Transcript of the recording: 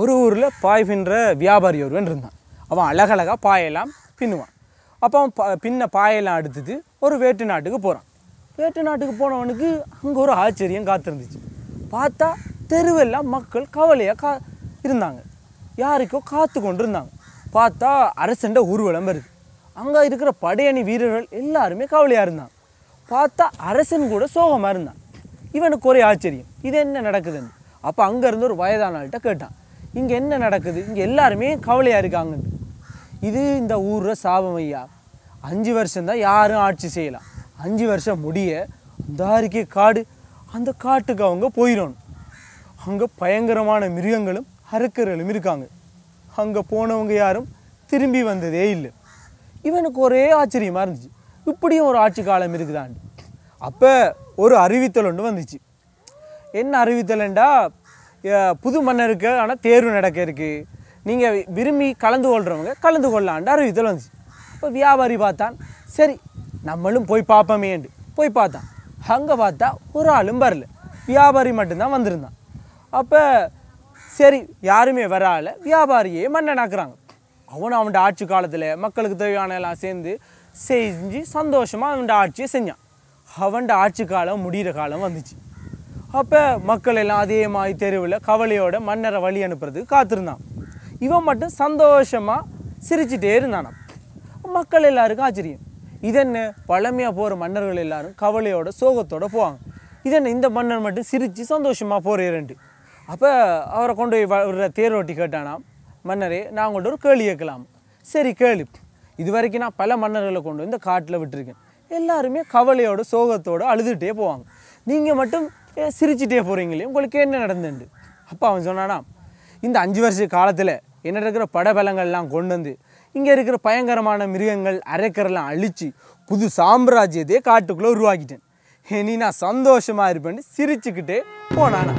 ஒரு ஊரில் பாய் பின்னுற வியாபாரி ஒருவன் இருந்தான். அவன் அழகழகாக பாயெல்லாம் பின்னுவான். அப்போ அவன் பா பின்ன பாயெல்லாம் எடுத்துட்டு ஒரு வேட்டு நாட்டுக்கு போகிறான் வேட்டு நாட்டுக்கு போனவனுக்கு அங்கே ஒரு ஆச்சரியம் காத்திருந்துச்சு. பார்த்தா தெருவெல்லாம் மக்கள் கவலையாக கா இருந்தாங்க. யாருக்கோ காத்து கொண்டு இருந்தாங்க பார்த்தா அரசண்ட ஊர்வலம் வருது. அங்கே இருக்கிற படையணி வீரர்கள் எல்லாருமே கவலையாக இருந்தாங்க. பார்த்தா அரசன் கூட சோகமாக இருந்தான். இவனுக்கு ஒரே ஆச்சரியம். இது என்ன நடக்குதுன்னு. அப்போ அங்கேருந்து ஒரு வயதானாள்கிட்ட கேட்டான். இங்கே என்ன நடக்குது? இங்கே எல்லாருமே கவலையாக இருக்காங்கன்னு இது இந்த ஊரில் சாபம் ஐயா. அஞ்சு வருஷம்தான் யாரும் ஆட்சி செய்யலாம். அஞ்சு வருஷம் முடிய இந்த அருகே காடு அந்த காட்டுக்கு அவங்க போயிடணும் அங்கே பயங்கரமான மிருகங்களும் அரக்கர்களும் இருக்காங்க. அங்கே போனவங்க யாரும் திரும்பி வந்ததே இல்லை. இவனுக்கு ஒரே ஆச்சரியமாக இருந்துச்சு. இப்படியும் ஒரு ஆட்சி காலம் இருக்குதாண்டு. அப்போ ஒரு அறிவித்தல் ஒன்று வந்துச்சு. என்ன அறிவித்தலண்டா? புது மன்னருக்கு ஆனால் தேர்வு நடக்க இருக்கு. நீங்கள் விரும்பி கலந்து கொள்கிறவங்க கலந்து கொள்ளலான்ட்டு அறிவித்தல் வந்துச்சு. இப்போ வியாபாரி பார்த்தான் சரி நம்மளும் போய் பார்ப்போமேண்டு போய் பார்த்தான். அங்கே பார்த்தா ஒரு ஆளும் வரல. வியாபாரி மட்டும்தான் வந்திருந்தான். அப்போ சரி யாருமே வரால வியாபாரியே மன்னனாக்குறாங்க அவன் அவன் ஆட்சி காலத்தில் மக்களுக்கு தேவையான எல்லாம் சேர்ந்து செஞ்சு சந்தோஷமாக அவன் ஆட்சியை செஞ்சான். அவன் ஆட்சி காலம் முடிகிற காலம் வந்துச்சு. அப்போ மக்கள் எல்லாம் அதே மாதிரி தெருவில் கவலையோட மன்னரை வழி அனுப்புறதுக்கு காத்திருந்தான். இவன் மட்டும் சந்தோஷமாக சிரிச்சிட்டே இருந்தானாம். மக்கள் எல்லாருக்கும் ஆச்சரியம். இதென்ன? பழமையாக போகிற மன்னர்கள் எல்லாரும் கவலையோட சோகத்தோட போவாங்க. இதென்ன? இந்த மன்னர் மட்டும் சிரித்து சந்தோஷமாக போகிறேன்ட்டு அப்போ அவரை கொண்டு போய் வர விடுற தேரோட்டி கேட்டானா மன்னரே நான் உங்கள்கிட்ட ஒரு கேள்வி கேட்கலாம். சரி கேள்வி இது வரைக்கும் நான் பல மன்னர்களை கொண்டு வந்து இந்த காட்டில் விட்டுருக்கேன். எல்லாருமே கவலையோட சோகத்தோடு அழுதுகிட்டே போவாங்க. நீங்கள் மட்டும் சிரிச்சிட்டே போகிறீங்களே உங்களுக்கு என்ன நடந்துண்டு அப்போ அவன் சொன்னானா இந்த அஞ்சு வருஷ காலத்தில் என்ன இருக்கிற படபலங்கள்லாம் கொண்டு வந்து இங்கே இருக்கிற பயங்கரமான மிருகங்கள் அரைக்கரெல்லாம் அழித்து புது சாம்ராஜ்யத்தையே காட்டுக்குள்ளே உருவாக்கிட்டேன். இனி நான் சந்தோஷமாக இருப்பேன்னு சிரிச்சுக்கிட்டே போனானா